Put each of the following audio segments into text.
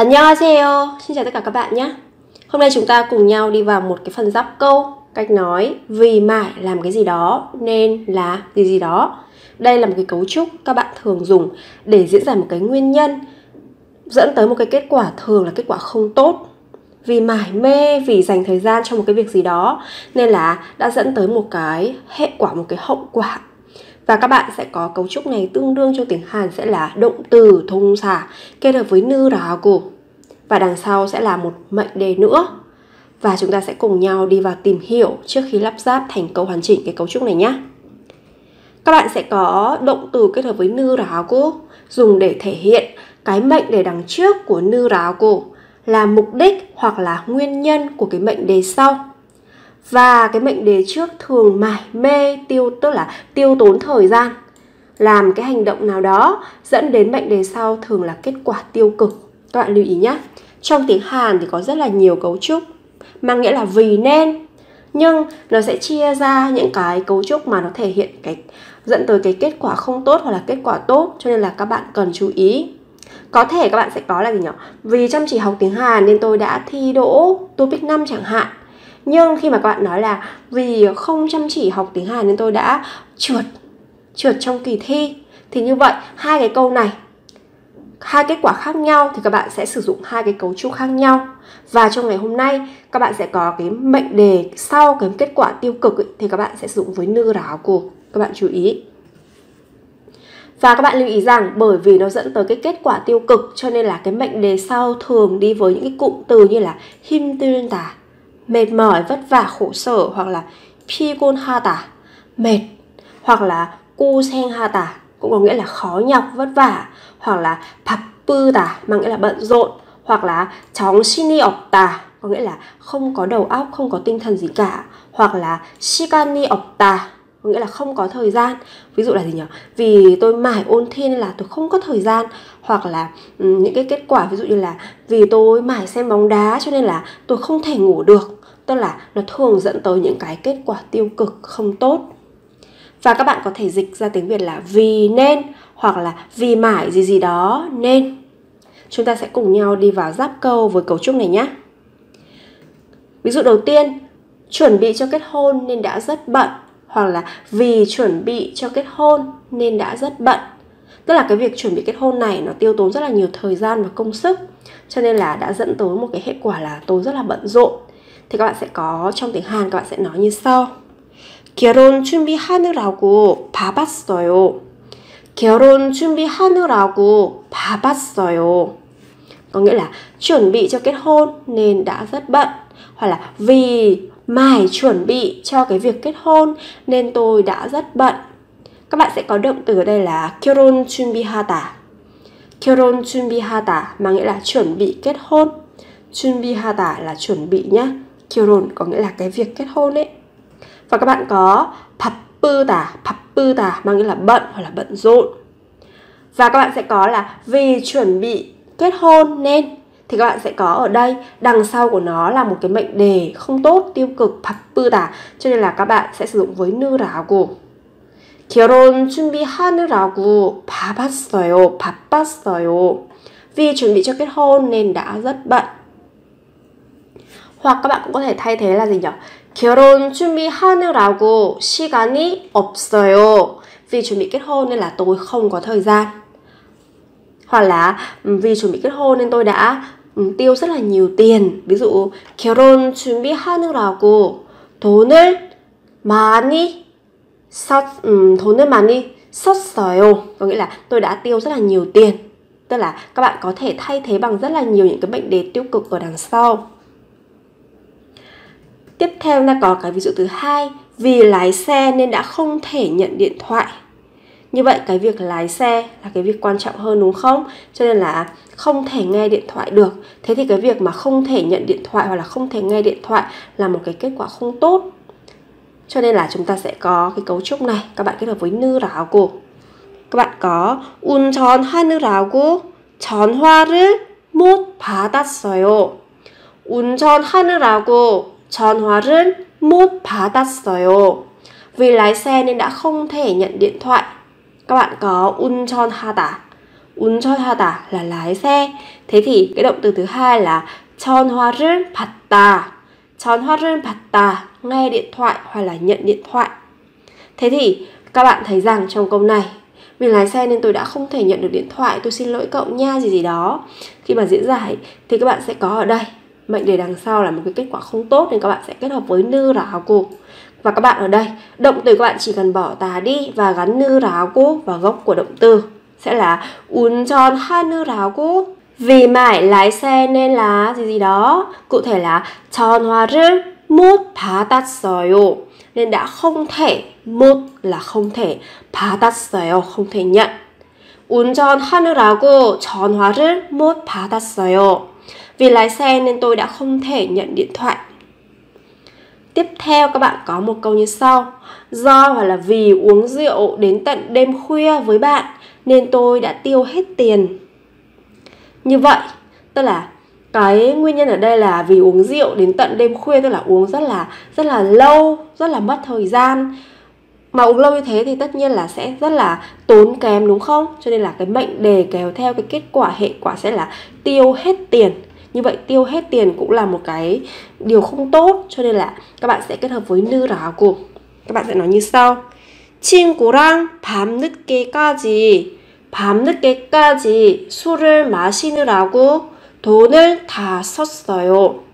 안녕하세요. Xin chào tất cả các bạn nhé. Hôm nay chúng ta cùng nhau đi vào một cái phần giáp câu cách nói vì mải làm cái gì đó nên là gì gì đó. Đây là một cái cấu trúc các bạn thường dùng để diễn giải một cái nguyên nhân dẫn tới một cái kết quả thường là kết quả không tốt vì mải mê vì dành thời gian cho một cái việc gì đó nên là đã dẫn tới một cái hệ quả một cái hậu quả và các bạn sẽ có cấu trúc này tương đương trong tiếng Hàn sẽ là động từ, thông xả, kết hợp với nư rá cổ và đằng sau sẽ là một mệnh đề nữa. Và chúng ta sẽ cùng nhau đi vào tìm hiểu trước khi lắp ráp thành câu hoàn chỉnh cái cấu trúc này nhé. Các bạn sẽ có động từ kết hợp với nư ráo cổ dùng để thể hiện cái mệnh đề đằng trước của nư ráo cổ là mục đích hoặc là nguyên nhân của cái mệnh đề sau và cái mệnh đề trước thường mải mê, tiêu, tức là tiêu tốn thời gian. Làm cái hành động nào đó dẫn đến mệnh đề sau thường là kết quả tiêu cực. Các bạn lưu ý nhé trong tiếng Hàn thì có rất là nhiều cấu trúc, mang nghĩa là vì nên. Nhưng nó sẽ chia ra những cái cấu trúc mà nó thể hiện cái, dẫn tới cái kết quả không tốt hoặc là kết quả tốt, cho nên là các bạn cần chú ý. Có thể các bạn sẽ có là gì nhỉ vì chăm chỉ học tiếng Hàn nên tôi đã thi đỗ TOEIC 5 chẳng hạn nhưng khi mà các bạn nói là vì không chăm chỉ học tiếng Hàn nên tôi đã trượt trượt trong kỳ thi thì như vậy hai cái câu này hai kết quả khác nhau thì các bạn sẽ sử dụng hai cái cấu trúc khác nhau. Và trong ngày hôm nay các bạn sẽ có cái mệnh đề sau cái kết quả tiêu cực ấy, thì các bạn sẽ sử dụng với nư ráo của các bạn chú ý. Và các bạn lưu ý rằng bởi vì nó dẫn tới cái kết quả tiêu cực cho nên là cái mệnh đề sau thường đi với những cái cụm từ như là him mệt mỏi, vất vả, khổ sở hoặc là pi kôn ha tả mệt hoặc là cu sen ha tả cũng có nghĩa là khó nhọc, vất vả hoặc là papư tả mang nghĩa là bận rộn hoặc là chóng shini ọc tả có nghĩa là không có đầu óc, không có tinh thần gì cả hoặc là shikani ọc tả có nghĩa là không có thời gian. Ví dụ là gì nhỉ? Vì tôi mải ôn thi nên là tôi không có thời gian hoặc là ừ, những cái kết quả ví dụ như là vì tôi mải xem bóng đá cho nên là tôi không thể ngủ được tức là nó thường dẫn tới những cái kết quả tiêu cực không tốt. Và các bạn có thể dịch ra tiếng Việt là vì nên hoặc là vì mãi gì gì đó nên. Chúng ta sẽ cùng nhau đi vào giáp câu với cấu trúc này nhé. Ví dụ đầu tiên, chuẩn bị cho kết hôn nên đã rất bận, hoặc là vì chuẩn bị cho kết hôn nên đã rất bận. Tức là cái việc chuẩn bị kết hôn này nó tiêu tốn rất là nhiều thời gian và công sức, cho nên là đã dẫn tới một cái hệ quả là tôi rất là bận rộn thì các bạn sẽ có trong tiếng Hàn các bạn sẽ nói như sau. 결혼 준비하느라고 바빴어요. 결혼 준비하느라고 바빴어요. Có nghĩa là chuẩn bị cho kết hôn nên đã rất bận. Hoặc là vì mải chuẩn bị cho cái việc kết hôn nên tôi đã rất bận. Các bạn sẽ có động từ ở đây là 결혼 준비하다. 결혼 준비하다 mang nghĩa là chuẩn bị kết hôn. 준비하다 là chuẩn bị nhá. 결혼 có nghĩa là cái việc kết hôn ấy và các bạn có 바쁘다 바쁘다 mang nghĩa là bận hoặc là bận rộn và các bạn sẽ có là vì chuẩn bị kết hôn nên thì các bạn sẽ có ở đây đằng sau của nó là một cái mệnh đề không tốt tiêu cực 바쁘다 cho nên là các bạn sẽ sử dụng với 느라고 결혼 준비하느라고 바빴어요 바빴어요 vì chuẩn bị cho kết hôn nên đã rất bận hoặc các bạn cũng có thể thay thế là gì nhỉ? 결혼 준비하느라고 시간이 없어요. Vì chuẩn bị kết hôn nên là tôi không có thời gian. Hoặc là vì chuẩn bị kết hôn nên tôi đã tiêu rất là nhiều tiền. Ví dụ 결혼 준비하느라고 돈을 많이 썼 um, 돈을 많이 썼어요. Có nghĩa là tôi đã tiêu rất là nhiều tiền. Tức là các bạn có thể thay thế bằng rất là nhiều những cái mệnh đề tiêu cực ở đằng sau. Tiếp theo ta có cái ví dụ thứ hai, vì lái xe nên đã không thể nhận điện thoại. Như vậy cái việc lái xe là cái việc quan trọng hơn đúng không? Cho nên là không thể nghe điện thoại được. Thế thì cái việc mà không thể nhận điện thoại hoặc là không thể nghe điện thoại là một cái kết quả không tốt. Cho nên là chúng ta sẽ có cái cấu trúc này, các bạn kết hợp với nư ráo của. Các bạn có 운전하느라고 전화를 못 받았어요. 운전하느라고 전화를 못 받았어요. Vì lái xe nên đã không thể nhận điện thoại. Các bạn có 운전하다. 운전하다 là lái xe. Thế thì cái động từ thứ hai là 전화를 받다. 전화를 받다 nghe điện thoại hoặc là nhận điện thoại. Thế thì các bạn thấy rằng trong câu này mình lái xe nên tôi đã không thể nhận được điện thoại tôi xin lỗi cậu nha gì gì đó khi mà diễn giải thì các bạn sẽ có ở đây mệnh đề đằng sau là một cái kết quả không tốt nên các bạn sẽ kết hợp với nư ráo cô và các bạn ở đây động từ các bạn chỉ cần bỏ tà đi và gắn nư ráo cô vào gốc của động từ sẽ là un tròn hai nư ráo cô vì mãi lái xe nên là gì gì đó cụ thể là tròn hòa rư mút phá tát sòi nên đã không thể 못 là không thể 받았어요 không thể nhận 운전하느라고 전화를 못 받았어요 vì lái xe nên tôi đã không thể nhận điện thoại. Tiếp theo các bạn có một câu như sau. Do hoặc là vì uống rượu đến tận đêm khuya với bạn Nên tôi đã tiêu hết tiền. Như vậy, Tức là cái nguyên nhân ở đây là vì uống rượu đến tận đêm khuya, tức là uống rất là rất là lâu, rất là mất thời gian. Mà uống lâu như thế thì tất nhiên là sẽ rất là tốn kém, đúng không? Cho nên là cái mệnh đề kéo theo cái kết quả, hệ quả sẽ là tiêu hết tiền như vậy tiêu hết tiền cũng là một cái điều không tốt cho nên là các bạn sẽ kết hợp với nư ráo cùng các bạn sẽ nói như sau 친구랑 밤늦게까지 밤늦게까지 술을 마시느라고 돈을 다 썼어요.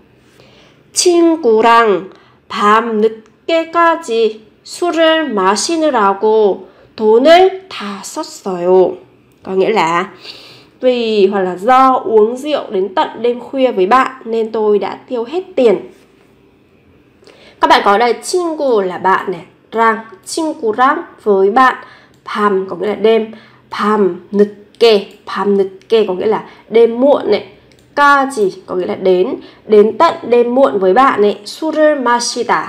친구랑 밤늦게까지 술을 마시느라고 돈을 다 썼어요. Có nghĩa là vì hoặc là do uống rượu đến tận đêm khuya với bạn nên tôi đã tiêu hết tiền. Các bạn có ở đây 친구 là bạn này, rang 친구랑 với bạn, 밤 có nghĩa là đêm, 밤 늦게, 밤 늦게 có nghĩa là đêm muộn này, 까지 có nghĩa là đến đến tận đêm muộn với bạn ấy 술을 마시다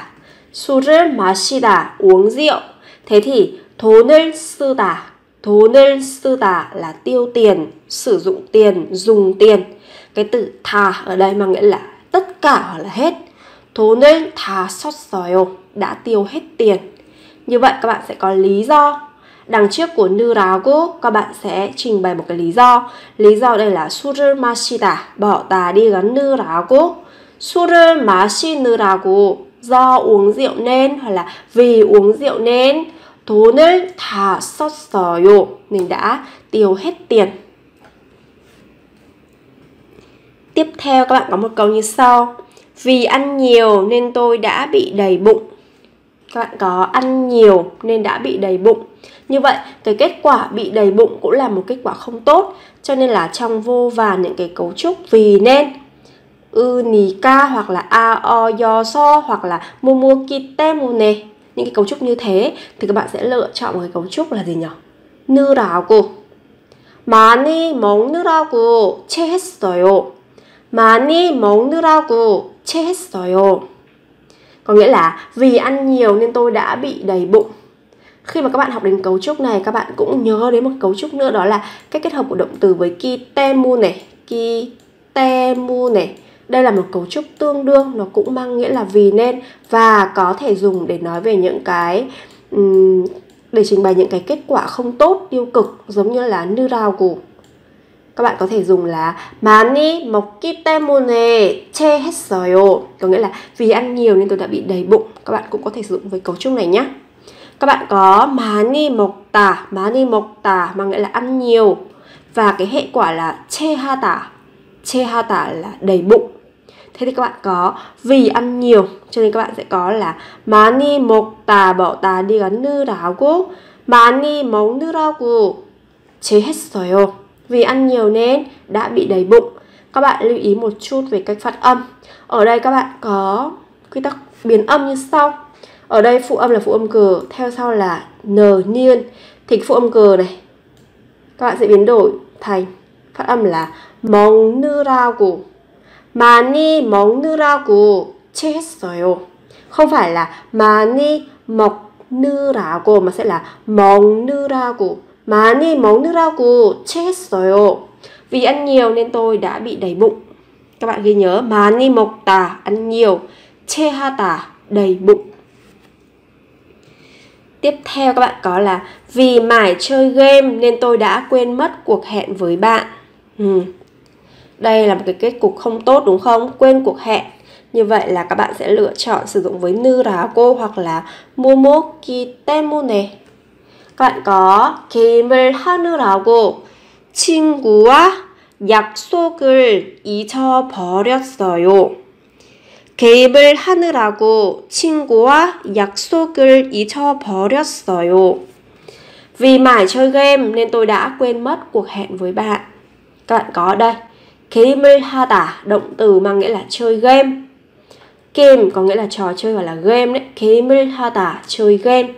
술을 마시다 uống rượu thế thì 돈을 쓰다 돈을 쓰다 là tiêu tiền sử dụng tiền dùng tiền cái từ thà ở đây mang nghĩa là tất cả hoặc là hết 돈을 다 썼어요 đã tiêu hết tiền như vậy các bạn sẽ có lý do đằng trước của 느라고 các bạn sẽ trình bày một cái lý do lý do đây là 술을 마시다 bỏ tà đi gắn 느라고 술을 마시느라고 do uống rượu nên hoặc là vì uống rượu nên 돈을 다 썼어요 mình đã tiêu hết tiền tiếp theo các bạn có một câu như sau vì ăn nhiều nên tôi đã bị đầy bụng các bạn có ăn nhiều nên đã bị đầy bụng như vậy cái kết quả bị đầy bụng cũng là một kết quả không tốt cho nên là trong vô vàn những cái cấu trúc vì nên ư nì ca hoặc là a o do so hoặc là mu mu ki temune những cái cấu trúc như thế thì các bạn sẽ lựa chọn một cái cấu trúc là gì nhỉ? 느라고 많이 먹느라고 체했어요. 많이 먹느라고 체했어요. Có nghĩa là vì ăn nhiều nên tôi đã bị đầy bụng khi mà các bạn học đến cấu trúc này các bạn cũng nhớ đến một cấu trúc nữa đó là cách kết hợp của động từ với kitemu này kitemu này đây là một cấu trúc tương đương nó cũng mang nghĩa là vì nên và có thể dùng để nói về những cái um, để trình bày những cái kết quả không tốt tiêu cực giống như là nư rào củ các bạn có thể dùng là 많이 먹기 때문에 체했어요 có nghĩa là vì ăn nhiều nên tôi đã bị đầy bụng các bạn cũng có thể sử dụng với cấu trúc này nhé các bạn có 많이 먹다, 많이 먹다 mang nghĩa là ăn nhiều và cái hệ quả là 체하다, 체하다 là đầy bụng. Thế thì các bạn có vì ăn nhiều cho nên các bạn sẽ có là 많이 먹다 bỏ tà đi gắn 느라고 많이 먹느라고 체했어요. Vì ăn nhiều nên đã bị đầy bụng. Các bạn lưu ý một chút về cách phát âm. Ở đây các bạn có quy tắc biến âm như sau ở đây phụ âm là phụ âm cờ theo sau là n niên thì phụ âm cờ này các bạn sẽ biến đổi thành phát âm là 먹느라고 많이 먹느라고 체했어요 không phải là 많이 먹느라고 mà sẽ là 먹느라고 많이 먹느라고 체했어요 vì ăn nhiều nên tôi đã bị đầy bụng các bạn ghi nhớ 많이 먹다 ăn nhiều 체하다 đầy bụng Tiếp theo các bạn có là vì mải chơi game nên tôi đã quên mất cuộc hẹn với bạn. Ừ. Đây là một cái kết cục không tốt đúng không? Quên cuộc hẹn. Như vậy là các bạn sẽ lựa chọn sử dụng với nư rá cô hoặc là momoki temone. Các bạn có 게임을 하느라고 친구와 약속을 잊어버렸어요. 개입을 하느라고 친구와 약속을 잊어버렸어요. Vì mải chơi game nên tôi đã quên mất cuộc hẹn với bạn. Các bạn có đây. 게임을 하다, động từ mang nghĩa là chơi game. Game có nghĩa là trò chơi hoặc là game đấy. 게임을 하다, chơi game.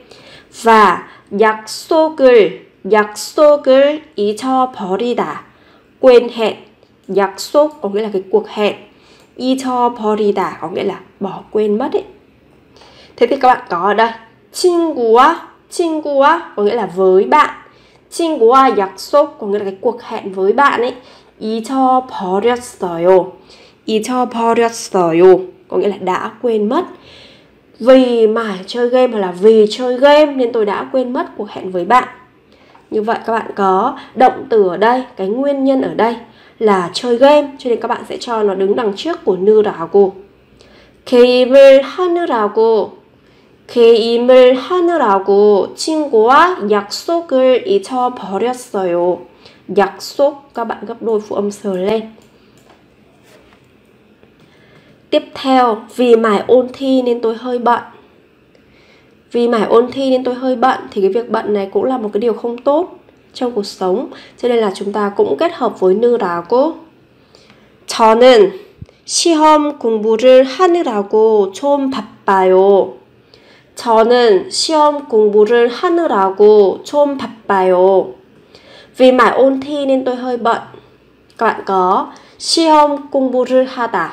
Và 약속을, 약속을 잊어버리다, quên hẹn. 약속 có nghĩa là cái cuộc hẹn 잊어버리다 có nghĩa là bỏ quên mất ấy. Thế thì các bạn có ở đây 친구와 친구와 có nghĩa là với bạn. 친구와 약속 có nghĩa là cái cuộc hẹn với bạn ấy. 잊어버렸어요. 잊어버렸어요 có nghĩa là đã quên mất. Vì mải chơi game hoặc là vì chơi game nên tôi đã quên mất cuộc hẹn với bạn. Như vậy các bạn có động từ ở đây, cái nguyên nhân ở đây là chơi game cho nên các bạn sẽ cho nó đứng đằng trước của 느라고 게임을 하느라고 게임을 하느라고 친구와 약속을 잊어버렸어요. 약속 các bạn gấp đôi phụ âm sờ lên. Tiếp theo, vì mải ôn thi nên tôi hơi bận. Vì mải ôn thi nên tôi hơi bận thì cái việc bận này cũng là một cái điều không tốt trong cuộc sống cho nên là chúng ta cũng kết hợp với 느라고 저는 시험 공부를 하느라고 좀 바빠요. 저는 시험 공부를 하느라고 좀 바빠요. Vì mải ôn thi nên tôi hơi bận. Các bạn có 시험 공부를 하다.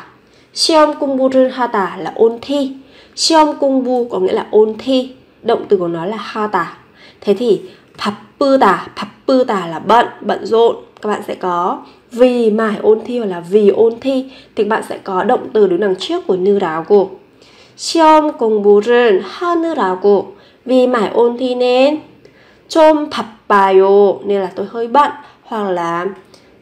시험 공부를 하다 là ôn thi. 시험 공부 có nghĩa là ôn thi. Động từ của nó là 하다. Thế thì 바쁘다, 바쁘다 là bận, bận rộn. Các bạn sẽ có vì mải ôn thi hoặc là vì ôn thi thì các bạn sẽ có động từ đứng đằng trước của 느라고. 시험 공부를 하느라고 vì mải ôn thi nên 좀 바 빠요 nên là tôi hơi bận hoặc là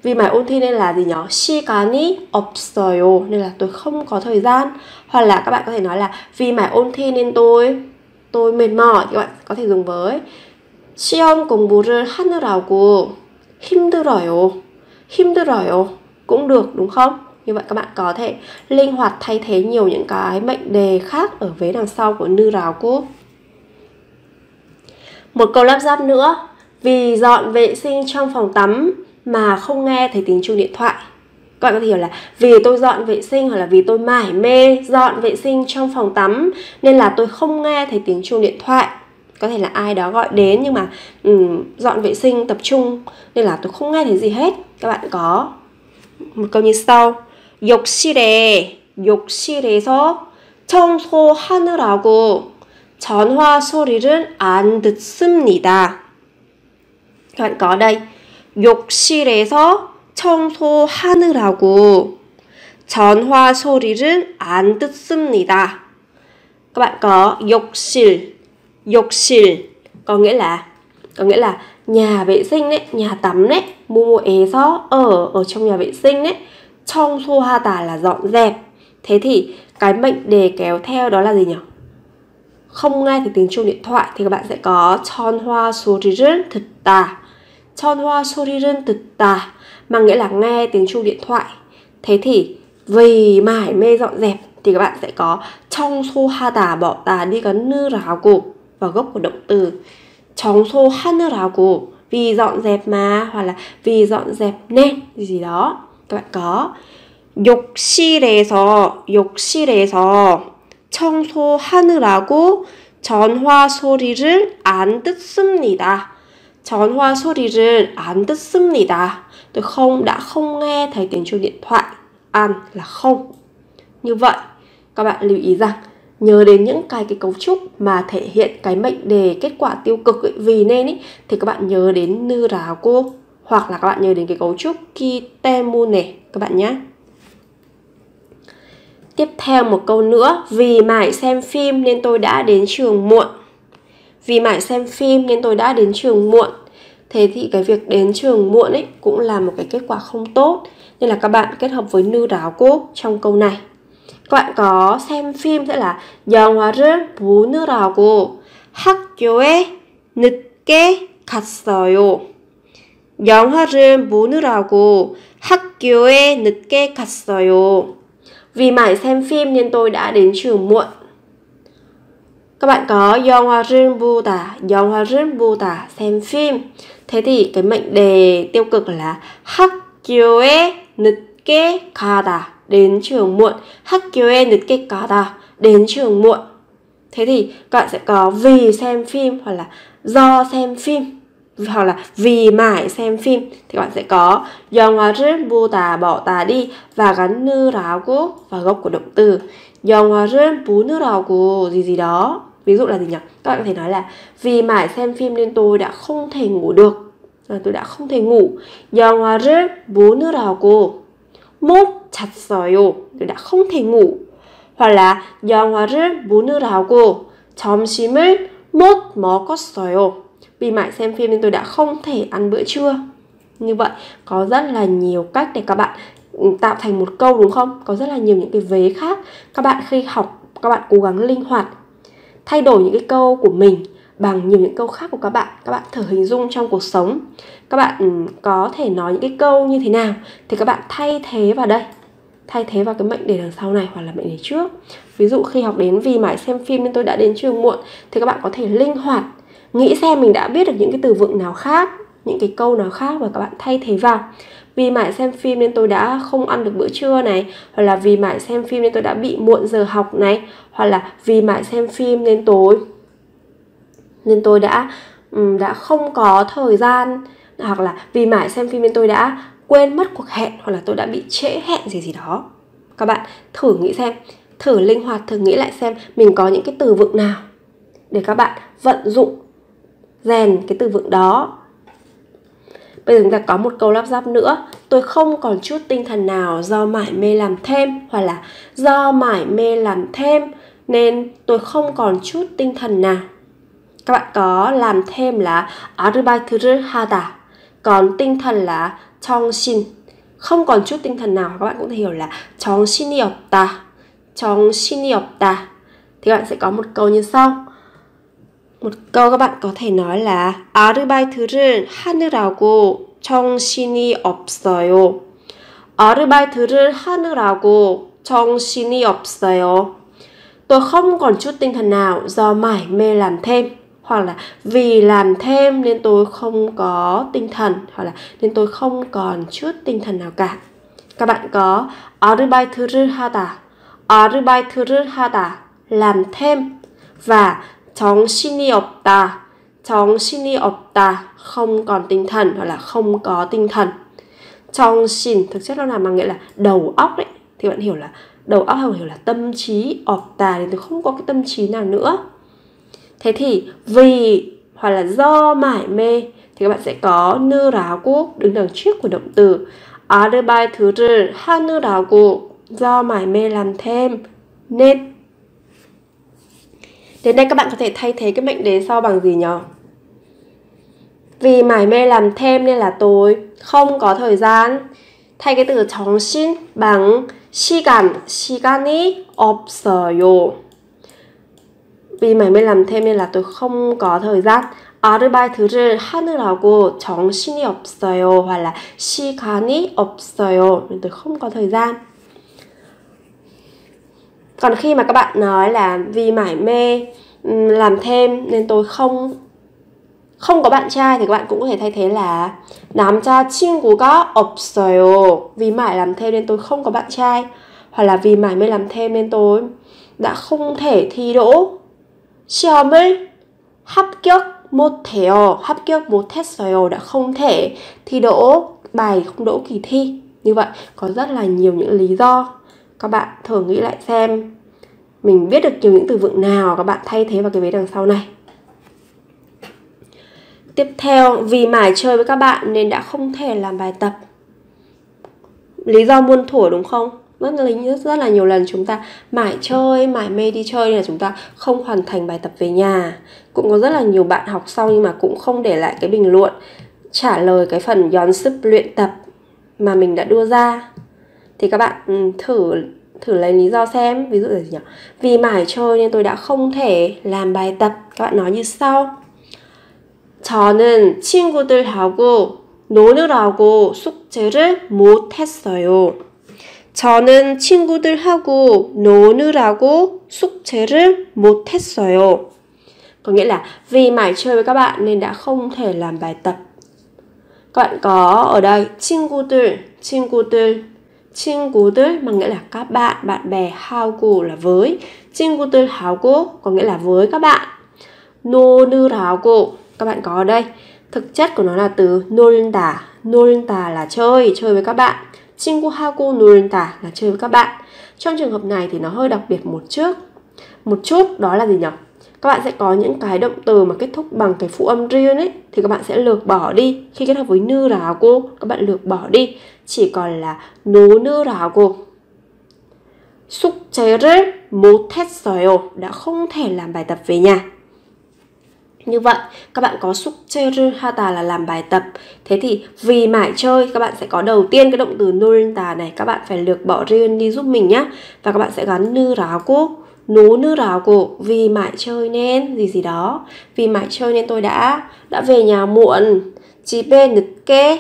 vì mải ôn thi nên là gì nhỉ? 시간이 없어요 nên là tôi không có thời gian hoặc là các bạn có thể nói là vì mải ôn thi nên tôi tôi mệt mỏi các bạn có thể dùng với 시험 공부를 하느라고 힘들어요. 힘들어요. cũng được đúng không? Như vậy các bạn có thể linh hoạt thay thế nhiều những cái mệnh đề khác ở vế đằng sau của nư rào cô. Một câu lắp ráp nữa. Vì dọn vệ sinh trong phòng tắm mà không nghe thấy tiếng chuông điện thoại. Các bạn có thể hiểu là vì tôi dọn vệ sinh hoặc là vì tôi mải mê dọn vệ sinh trong phòng tắm nên là tôi không nghe thấy tiếng chuông điện thoại có thể là ai đó gọi đến nhưng mà um, dọn vệ sinh tập trung nên là tôi không nghe thấy gì hết các bạn có một câu như sau 욕실에 욕실에서 청소하느라고 전화 소리를 안 듣습니다. các bạn có đây 욕실에서 청소하느라고 전화 소리를 안 듣습니다. các bạn có 욕실 욕실 có nghĩa là có nghĩa là nhà vệ sinh đấy, nhà tắm đấy, 무모에서 ở ở trong nhà vệ sinh đấy. Trong 소하다 là dọn dẹp. Thế thì cái mệnh đề kéo theo đó là gì nhỉ? Không nghe thì tiếng chuông điện thoại thì các bạn sẽ có 천화 소리를 천화 소리를 듣다 mang nghĩa là nghe tiếng chuông điện thoại. Thế thì vì mải mê dọn dẹp thì các bạn sẽ có trong 청소하다 bỏ tà đi có 느라고 vào gốc của động từ 청소하느라고 vì dọn dẹp mà hoặc là vì dọn dẹp nên gì gì đó các bạn có 욕실에서 욕실에서 청소하느라고 전화 소리를 안 듣습니다. 전화 소리를 안 듣습니다. Tôi không đã không nghe thấy tiếng chuông điện thoại. An là không. Như vậy, các bạn lưu ý rằng nhớ đến những cái cái cấu trúc mà thể hiện cái mệnh đề kết quả tiêu cực ấy, vì nên ý, thì các bạn nhớ đến nư ráo cô hoặc là các bạn nhớ đến cái cấu trúc ki temune các bạn nhé tiếp theo một câu nữa vì mải xem phim nên tôi đã đến trường muộn vì mãi xem phim nên tôi đã đến trường muộn thế thì cái việc đến trường muộn ấy cũng là một cái kết quả không tốt nên là các bạn kết hợp với nư đáo quốc trong câu này các bạn có xem phim sẽ là 영화를 보느라고 학교에 늦게 갔어요. 영화를 보느라고 학교에 늦게 갔어요. Vì mãi xem phim nên tôi đã đến trường muộn. Các bạn có 영화를 보다, 영화를 보다 xem phim. Thế thì cái mệnh đề tiêu cực là 학교에 늦게 가다 đến trường muộn. 학교에 늦게 가다 đến trường muộn. Thế thì các bạn sẽ có vì xem phim hoặc là do xem phim hoặc là vì mãi xem phim thì các bạn sẽ có 영화를 보다 bỏ tà đi và gắn 느라고 vào gốc của động từ 영화를 보느라고 gì gì đó ví dụ là gì nhỉ các bạn có thể nói là vì mãi xem phim nên tôi đã không thể ngủ được à, tôi đã không thể ngủ 영화를 보느라고 못 잤어요 tôi đã không thể ngủ hoặc là 영화를 보느라고 점심을 못 먹었어요 vì mãi xem phim nên tôi đã không thể ăn bữa trưa như vậy có rất là nhiều cách để các bạn ừ, tạo thành một câu đúng không có rất là nhiều những cái vế khác các bạn khi học các bạn cố gắng linh hoạt thay đổi những cái câu của mình bằng nhiều những câu khác của các bạn. Các bạn thử hình dung trong cuộc sống, các bạn ừ, có thể nói những cái câu như thế nào thì các bạn thay thế vào đây. Thay thế vào cái mệnh đề đằng sau này hoặc là mệnh đề trước. Ví dụ khi học đến vì mãi xem phim nên tôi đã đến trường muộn thì các bạn có thể linh hoạt nghĩ xem mình đã biết được những cái từ vựng nào khác, những cái câu nào khác và các bạn thay thế vào vì mãi xem phim nên tôi đã không ăn được bữa trưa này. Hoặc là vì mãi xem phim nên tôi đã bị muộn giờ học này. Hoặc là vì mãi xem phim nên tối. Nên tôi đã um, đã không có thời gian. Hoặc là vì mãi xem phim nên tôi đã quên mất cuộc hẹn. Hoặc là tôi đã bị trễ hẹn gì gì đó. Các bạn thử nghĩ xem. Thử linh hoạt thử nghĩ lại xem mình có những cái từ vựng nào để các bạn vận dụng rèn cái từ vựng đó. Bây giờ chúng ta có một câu lắp ráp nữa Tôi không còn chút tinh thần nào do mải mê làm thêm Hoặc là do mải mê làm thêm Nên tôi không còn chút tinh thần nào Các bạn có làm thêm là 아르바이트를 하다 Còn tinh thần là 정신 Không còn chút tinh thần nào Các bạn cũng thể hiểu là 정신이 없다 정신이 없다 Thì các bạn sẽ có một câu như sau một câu các bạn có thể nói là 아르바이트를 하느라고 정신이 없어요. 아르바이트를 하느라고 정신이 없어요. Tôi không còn chút tinh thần nào do mải mê làm thêm hoặc là vì làm thêm nên tôi không có tinh thần hoặc là nên tôi không còn chút tinh thần nào cả. Các bạn có 아르바이트를 하다, 아르바이트를 하다 làm thêm và 정신이 없다. 정신이 없다. Không còn tinh thần hoặc là không có tinh thần. 정신 thực chất nó là mang nghĩa là đầu óc đấy. Thì bạn hiểu là đầu óc hay hiểu là tâm trí 없다 thì tôi không có cái tâm trí nào nữa. Thế thì vì hoặc là do mải mê thì các bạn sẽ có 느라고 đứng đằng trước của động từ 아르바이트를 하느라고 do mải mê làm thêm nên Đến đây các bạn có thể thay thế cái mệnh đề sau bằng gì nhỉ? Vì mải mê làm thêm nên là tôi không có thời gian. Thay cái từ 정신 bằng 시간, 시간이 없어요. Vì mải mê làm thêm nên là tôi không có thời gian. 아르바이트를 하느라고 정신이 없어요. hoặc là 시간이 없어요. Nên tôi không có thời gian còn khi mà các bạn nói là vì mải mê làm thêm nên tôi không không có bạn trai thì các bạn cũng có thể thay thế là 남자 친구가 없어요. Vì mải làm thêm nên tôi không có bạn trai. Hoặc là vì mải mê làm thêm nên tôi đã không thể thi đỗ. 시험을 합격 못해요. 합격 못했어요. đã không thể thi đỗ bài không đỗ kỳ thi. Như vậy có rất là nhiều những lý do các bạn thử nghĩ lại xem mình biết được nhiều những từ vựng nào các bạn thay thế vào cái vế đằng sau này tiếp theo vì mải chơi với các bạn nên đã không thể làm bài tập. Lý do muôn thuở đúng không? Rất là rất, rất là nhiều lần chúng ta mải chơi mải mê đi chơi nên là chúng ta không hoàn thành bài tập về nhà. Cũng có rất là nhiều bạn học xong nhưng mà cũng không để lại cái bình luận trả lời cái phần dón sức luyện tập mà mình đã đưa ra. Thì các bạn ừ, thử thử lấy lý do xem ví dụ là gì nhỉ? Vì mải chơi nên tôi đã không thể làm bài tập. Các bạn nói như sau. 저는 친구들하고 노느라고 숙제를 못 했어요. 저는 친구들하고 노느라고 숙제를 못 했어요. Có nghĩa là vì mải chơi với các bạn nên đã không thể làm bài tập. Các bạn có ở đây 친구들, 친구들, 친구들 mang nghĩa là các bạn, bạn bè, 하고 là với. 친구들하고 có nghĩa là với các bạn. 노느라고 các bạn có ở đây thực chất của nó là từ 놀다 놀다 là chơi chơi với các bạn 친구하고 놀다 là chơi với các bạn trong trường hợp này thì nó hơi đặc biệt một chút một chút đó là gì nhỉ các bạn sẽ có những cái động từ mà kết thúc bằng cái phụ âm riêng ấy thì các bạn sẽ lược bỏ đi khi kết hợp với nư rào cô các bạn lược bỏ đi chỉ còn là nố nư rào cô 숙제를 못했어요 đã không thể làm bài tập về nhà như vậy, các bạn có 숙제를 하다 là làm bài tập. Thế thì vì mải chơi, các bạn sẽ có đầu tiên cái động từ 놀다 này, các bạn phải lược bỏ riêng đi giúp mình nhé. Và các bạn sẽ gắn 느라고, nú 느라고 vì mải chơi nên gì gì đó. Vì mải chơi nên tôi đã đã về nhà muộn. 집에 늦게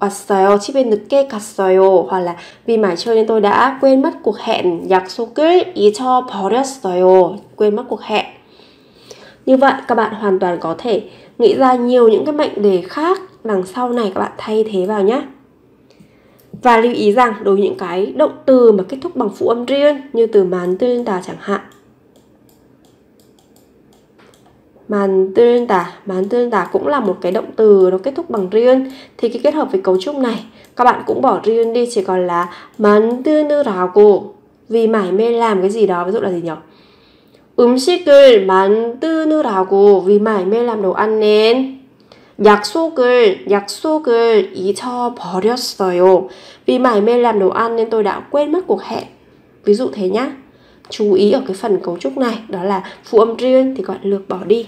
왔어요. 집에 늦게 갔어요. hoặc là vì mải chơi nên tôi đã quên mất cuộc hẹn. 약속을 잊어버렸어요. quên mất cuộc hẹn. như vậy, các bạn hoàn toàn có thể nghĩ ra nhiều những cái mệnh đề khác đằng sau này các bạn thay thế vào nhé. Và lưu ý rằng đối với những cái động từ mà kết thúc bằng phụ âm riêng như từ màn tương tả chẳng hạn. Màn tương tả màn tương tả cũng là một cái động từ nó kết thúc bằng riêng thì cái kết hợp với cấu trúc này, các bạn cũng bỏ riêng đi, chỉ còn là màn tư nữ rào cổ vì mải mê làm cái gì đó, ví dụ là gì nhỉ 음식을 만드느라고 위마임에 làm đồ ăn nên 약속을 약속을 잊어버렸어요. Vì mải mê làm đồ ăn nên tôi đã quên mất cuộc hẹn. Ví dụ thế nhá. Chú ý ở cái phần cấu trúc này đó là phụ âm riêng thì các bạn lược bỏ đi.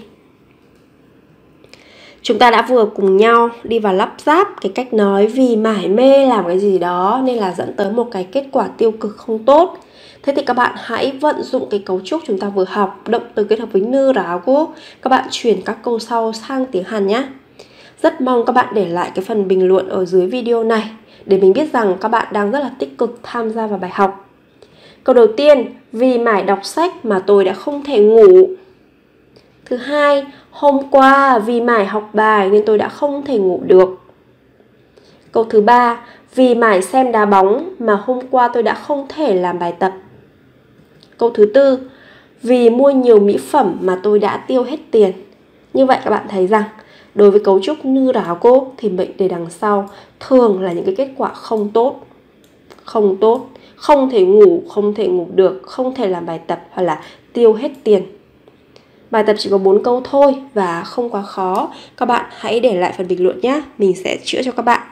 Chúng ta đã vừa cùng nhau đi vào lắp ráp cái cách nói vì mải mê làm cái gì đó nên là dẫn tới một cái kết quả tiêu cực không tốt. Thế thì các bạn hãy vận dụng cái cấu trúc chúng ta vừa học, Động từ kết hợp với nư ráo của Các bạn, chuyển các câu sau sang tiếng Hàn nhé. Rất mong các bạn để lại cái phần bình luận ở dưới video này Để mình biết rằng các bạn đang rất là tích cực tham gia vào bài học. Câu đầu tiên, Vì mải đọc sách mà tôi đã không thể ngủ. Thứ hai, Hôm qua vì mải học bài nên tôi đã không thể ngủ được. Câu thứ ba, Vì mải xem đá bóng mà hôm qua tôi đã không thể làm bài tập. Câu thứ tư, vì mua nhiều mỹ phẩm mà tôi đã tiêu hết tiền. Như vậy các bạn thấy rằng đối với cấu trúc như ráo cô thì mệnh đề đằng sau thường là những cái kết quả không tốt. Không tốt, không thể ngủ, không thể ngủ được, không thể làm bài tập hoặc là tiêu hết tiền. Bài tập chỉ có 4 câu thôi và không quá khó. Các bạn hãy để lại phần bình luận nhé. Mình sẽ chữa cho các bạn.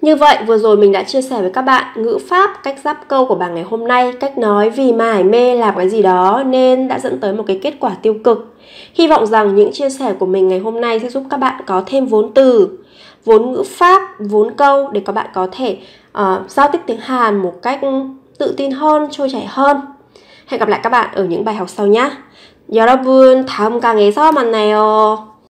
Như vậy vừa rồi mình đã chia sẻ với các bạn ngữ pháp cách giáp câu của bài ngày hôm nay, cách nói vì mải mê làm cái gì đó nên đã dẫn tới một cái kết quả tiêu cực. Hy vọng rằng những chia sẻ của mình ngày hôm nay sẽ giúp các bạn có thêm vốn từ, vốn ngữ pháp, vốn câu để các bạn có thể uh, giao tiếp tiếng Hàn một cách tự tin hơn, trôi chảy hơn. Hẹn gặp lại các bạn ở những bài học sau nhé. 여러분 다음 강에서 만나요.